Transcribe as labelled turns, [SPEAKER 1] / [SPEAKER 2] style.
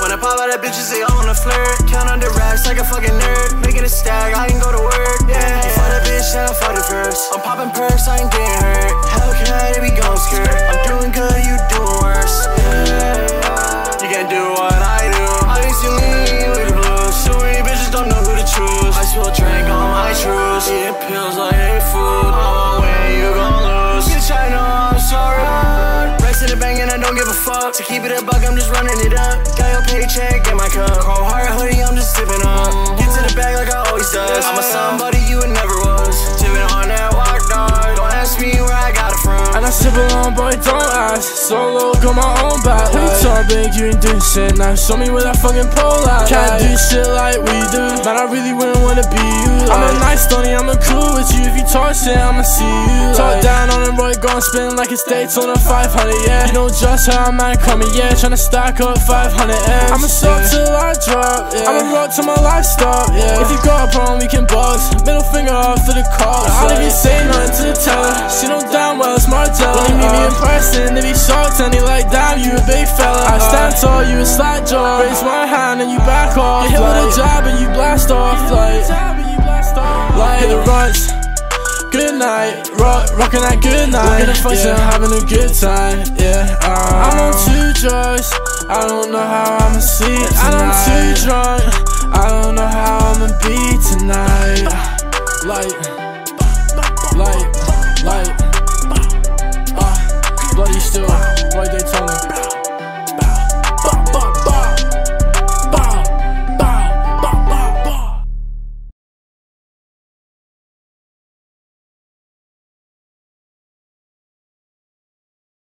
[SPEAKER 1] When I pop out that bitches, they all wanna flirt. Count on the racks like a fucking nerd. Making a stack, I can go to work. Yeah, for a bitch, yeah, for it first. I'm popping perks, I ain't getting hurt. How can I be gon' skirt? I'm doing good, you doing worse. Yeah. You can't do what I do. I used to leave with the blues. So many bitches don't know who to choose. I spill drink on my shoes. Eating pills like. Fuck. To keep it a buck, I'm just running it up. Got your paycheck, get my cup. Cold heart hoodie, I'm just sipping up. Get to the bag like I always does. I'm a somebody you would never was. Tipping on that walk, dog. Don't ask me where I got it from.
[SPEAKER 2] And I sip along, boy, don't ask. Solo, got my own back. Who told big, you ain't doing shit now. Show me where that fucking pole at. Can't do shit like we do. Man, I really wouldn't wanna be you. I'm a nice Donny, I'm a cool with you. If you talk shit, I'ma see you. Talk down on him, boy, gon' spin like it's dates on a 500, yeah. You know just how I'm man coming, yeah. Tryna stack up 500 M's. I'ma suck till I drop, yeah. I'ma rock till my life stop, yeah. If you got a problem, we can box. Middle finger off to the cops. I don't even say nothing to the teller. She know down well it's Martella. When you meet me in person, they be shocked and they like, damn, you a big fella. I stand tall, you a slack jaw. Raise my hand and you back off. Get hit with a jab and you blast off, like. Like the runs. Good night, rock, rockin' that good night. We're gonna function, yeah. having a good time, yeah. Um, I'm on two drugs, I don't know how I'ma sleep. And I'm too drunk.